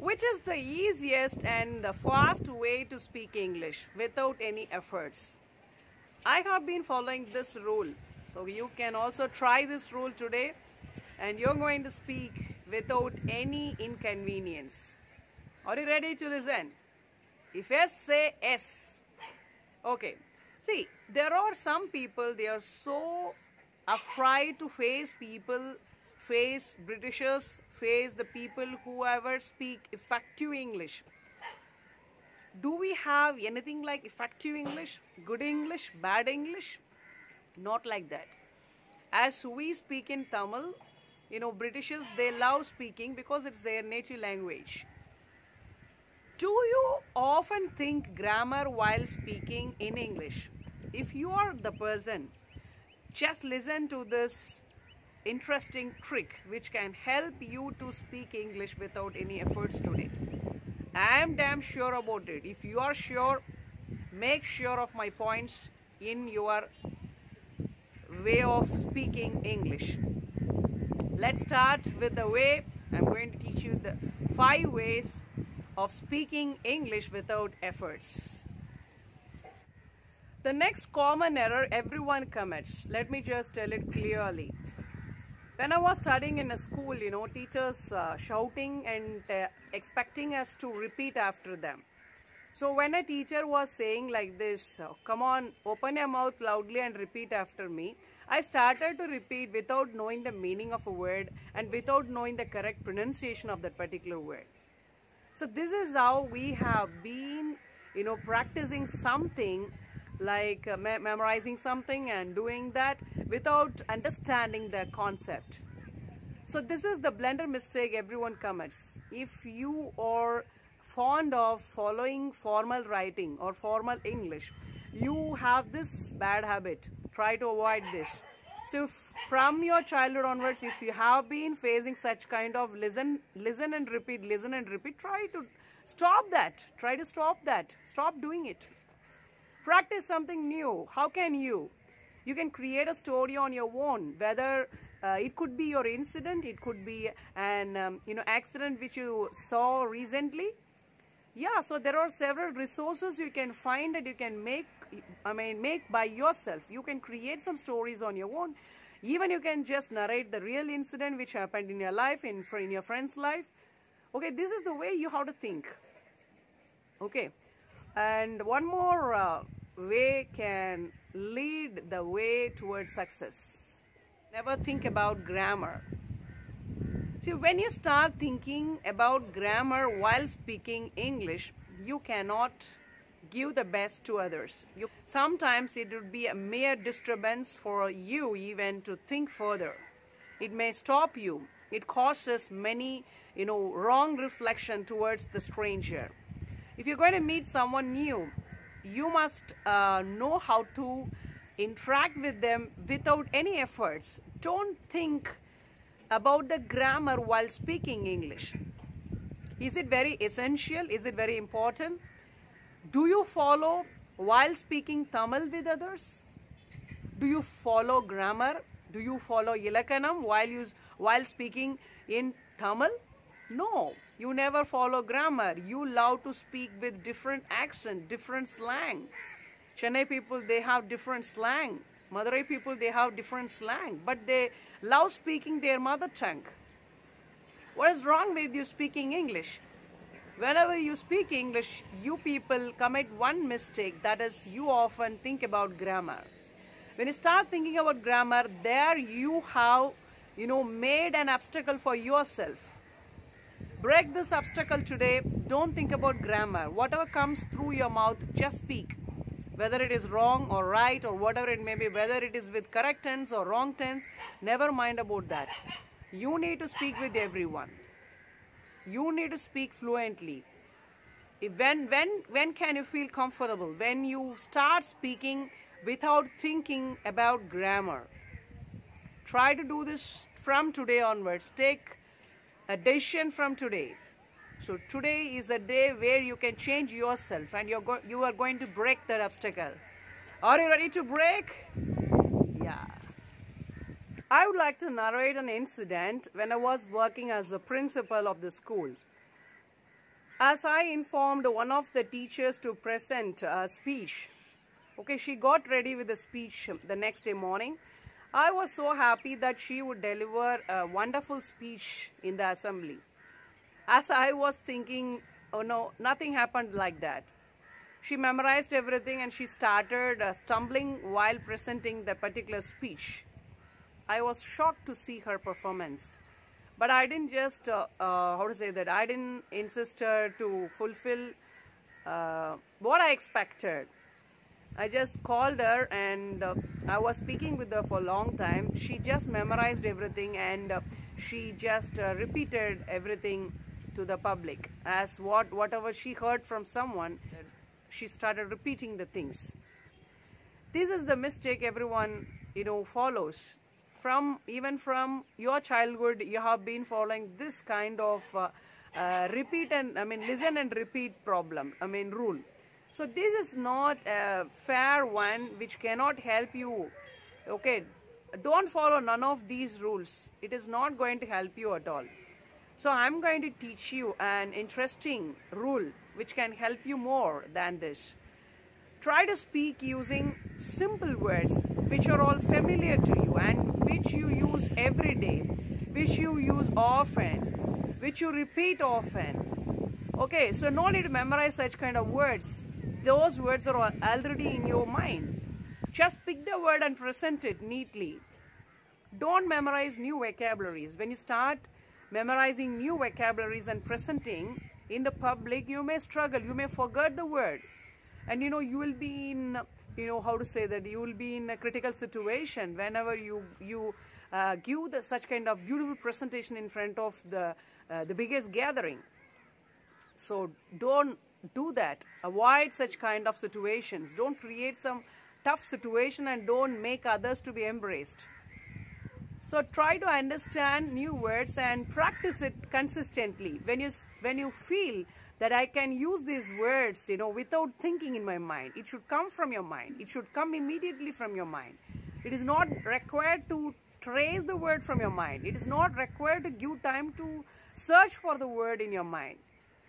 Which is the easiest and the fast way to speak English without any efforts? I have been following this rule. So you can also try this rule today and you're going to speak without any inconvenience. Are you ready to listen? If yes, say yes. Okay. See, there are some people, they are so afraid to face people, face Britishers, face the people who ever speak effective English. Do we have anything like effective English, good English, bad English? Not like that. As we speak in Tamil, you know, Britishers, they love speaking because it's their native language. Do you often think grammar while speaking in English? If you are the person, just listen to this interesting trick which can help you to speak English without any efforts today. I am damn sure about it. If you are sure, make sure of my points in your way of speaking English. Let's start with the way I'm going to teach you the five ways of speaking English without efforts. The next common error everyone commits, let me just tell it clearly. When I was studying in a school, you know, teachers uh, shouting and uh, expecting us to repeat after them. So when a teacher was saying like this, uh, come on, open your mouth loudly and repeat after me, I started to repeat without knowing the meaning of a word and without knowing the correct pronunciation of that particular word. So this is how we have been, you know, practicing something like uh, me memorizing something and doing that without understanding the concept. So this is the blender mistake everyone commits. If you are fond of following formal writing or formal English, you have this bad habit. Try to avoid this. So from your childhood onwards, if you have been facing such kind of listen, listen and repeat, listen and repeat, try to stop that. Try to stop that. Stop doing it. Practice something new. How can you? You can create a story on your own, whether uh, it could be your incident, it could be an um, you know accident which you saw recently. Yeah, so there are several resources you can find that you can make. I mean, make by yourself. You can create some stories on your own. Even you can just narrate the real incident which happened in your life, in in your friend's life. Okay, this is the way you have to think. Okay, and one more uh, way can lead the way towards success. Never think about grammar. See, when you start thinking about grammar while speaking English, you cannot give the best to others. You, sometimes it would be a mere disturbance for you even to think further. It may stop you. It causes many, you know, wrong reflection towards the stranger. If you're going to meet someone new, you must uh, know how to interact with them without any efforts. Don't think about the grammar while speaking English. Is it very essential? Is it very important? Do you follow while speaking Tamil with others? Do you follow grammar? Do you follow Ilakanam while, you, while speaking in Tamil? No, you never follow grammar. You love to speak with different accent, different slang. Chennai people, they have different slang. Madurai people, they have different slang. But they love speaking their mother tongue. What is wrong with you speaking English? Whenever you speak English, you people commit one mistake. That is, you often think about grammar. When you start thinking about grammar, there you have, you know, made an obstacle for yourself Break this obstacle today. Don't think about grammar. Whatever comes through your mouth, just speak. Whether it is wrong or right or whatever it may be, whether it is with correct tense or wrong tense, never mind about that. You need to speak with everyone. You need to speak fluently. When, when, when can you feel comfortable? When you start speaking without thinking about grammar. Try to do this from today onwards. Take a decision from today. So today is a day where you can change yourself and you're you are going to break that obstacle. Are you ready to break? Yeah. I would like to narrate an incident when I was working as a principal of the school. As I informed one of the teachers to present a speech, okay, she got ready with the speech the next day morning. I was so happy that she would deliver a wonderful speech in the assembly. As I was thinking, oh no, nothing happened like that. She memorized everything and she started uh, stumbling while presenting the particular speech. I was shocked to see her performance. But I didn't just, uh, uh, how to say that, I didn't insist her to fulfill uh, what I expected. I just called her and uh, I was speaking with her for a long time. She just memorized everything and uh, she just uh, repeated everything to the public. As what whatever she heard from someone she started repeating the things. This is the mistake everyone you know follows. From even from your childhood you have been following this kind of uh, uh, repeat and i mean listen and repeat problem i mean rule so this is not a fair one which cannot help you okay don't follow none of these rules it is not going to help you at all so I'm going to teach you an interesting rule which can help you more than this. Try to speak using simple words which are all familiar to you and which you use every day, which you use often, which you repeat often. Okay, so no need to memorize such kind of words. Those words are already in your mind. Just pick the word and present it neatly. Don't memorize new vocabularies. When you start memorizing new vocabularies and presenting in the public, you may struggle, you may forget the word. And you know, you will be in, you know, how to say that, you will be in a critical situation whenever you, you uh, give the, such kind of beautiful presentation in front of the, uh, the biggest gathering. So don't do that. Avoid such kind of situations. Don't create some tough situation and don't make others to be embraced. So try to understand new words and practice it consistently. When you, when you feel that I can use these words, you know, without thinking in my mind, it should come from your mind. It should come immediately from your mind. It is not required to trace the word from your mind. It is not required to give time to search for the word in your mind.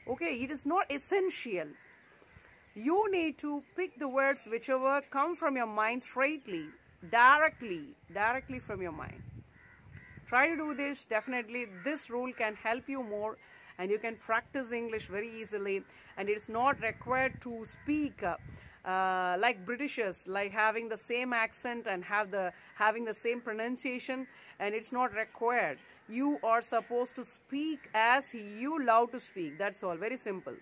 Okay, it is not essential. You need to pick the words whichever come from your mind straightly, directly, directly from your mind. Try to do this. Definitely, this rule can help you more and you can practice English very easily. And it's not required to speak uh, like Britishers, like having the same accent and have the having the same pronunciation. And it's not required. You are supposed to speak as you love to speak. That's all. Very simple.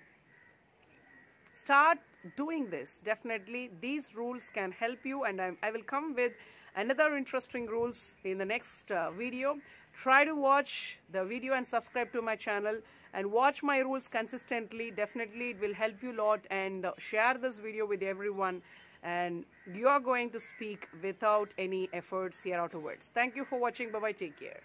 Start doing this. Definitely, these rules can help you, and I, I will come with another interesting rules in the next uh, video. Try to watch the video and subscribe to my channel and watch my rules consistently. Definitely it will help you a lot and uh, share this video with everyone and you are going to speak without any efforts here afterwards. Thank you for watching. Bye-bye. Take care.